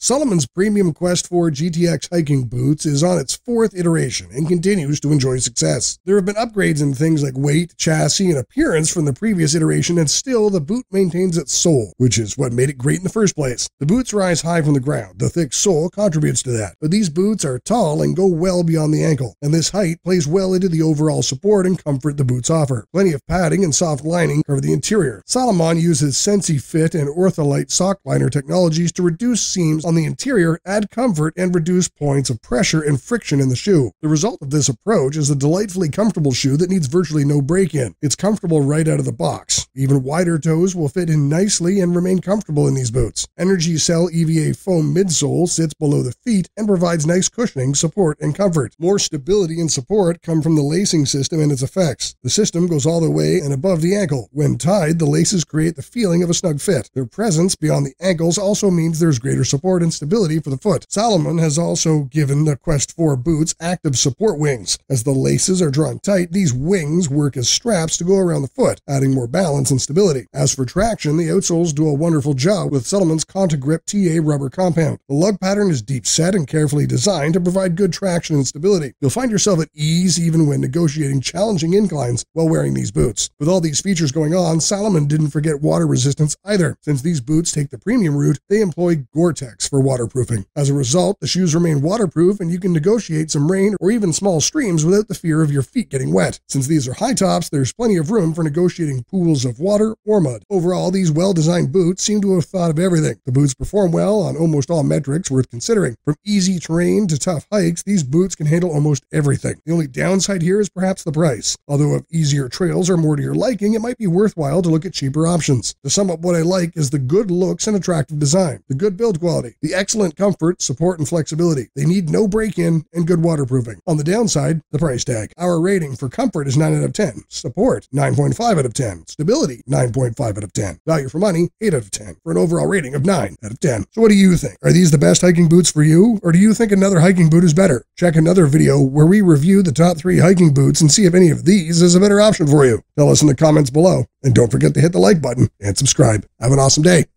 Salomon's premium Quest 4 GTX hiking boots is on its fourth iteration and continues to enjoy success. There have been upgrades in things like weight, chassis, and appearance from the previous iteration, and still the boot maintains its sole, which is what made it great in the first place. The boots rise high from the ground. The thick sole contributes to that, but these boots are tall and go well beyond the ankle, and this height plays well into the overall support and comfort the boots offer. Plenty of padding and soft lining cover the interior. Salomon uses Sensi Fit and Ortholite sock liner technologies to reduce seams on the interior, add comfort, and reduce points of pressure and friction in the shoe. The result of this approach is a delightfully comfortable shoe that needs virtually no break in. It's comfortable right out of the box. Even wider toes will fit in nicely and remain comfortable in these boots. Energy Cell EVA foam midsole sits below the feet and provides nice cushioning, support, and comfort. More stability and support come from the lacing system and its effects. The system goes all the way and above the ankle. When tied, the laces create the feeling of a snug fit. Their presence beyond the ankles also means there's greater support and stability for the foot. Salomon has also given the Quest 4 boots active support wings. As the laces are drawn tight, these wings work as straps to go around the foot, adding more balance and stability. As for traction, the outsoles do a wonderful job with Salomon's Contagrip TA rubber compound. The lug pattern is deep set and carefully designed to provide good traction and stability. You'll find yourself at ease even when negotiating challenging inclines while wearing these boots. With all these features going on, Salomon didn't forget water resistance either. Since these boots take the premium route, they employ Gore-Tex for waterproofing. As a result, the shoes remain waterproof and you can negotiate some rain or even small streams without the fear of your feet getting wet. Since these are high tops, there's plenty of room for negotiating pools of water or mud. Overall, these well-designed boots seem to have thought of everything. The boots perform well on almost all metrics worth considering. From easy terrain to tough hikes, these boots can handle almost everything. The only downside here is perhaps the price. Although if easier trails are more to your liking, it might be worthwhile to look at cheaper options. To sum up what I like is the good looks and attractive design, the good build quality, the excellent comfort, support, and flexibility. They need no break-in and good waterproofing. On the downside, the price tag. Our rating for comfort is 9 out of 10. Support, 9.5 out of 10. Stability, 9.5 out of 10. Value for money, 8 out of 10. For an overall rating of 9 out of 10. So what do you think? Are these the best hiking boots for you? Or do you think another hiking boot is better? Check another video where we review the top 3 hiking boots and see if any of these is a better option for you. Tell us in the comments below. And don't forget to hit the like button and subscribe. Have an awesome day.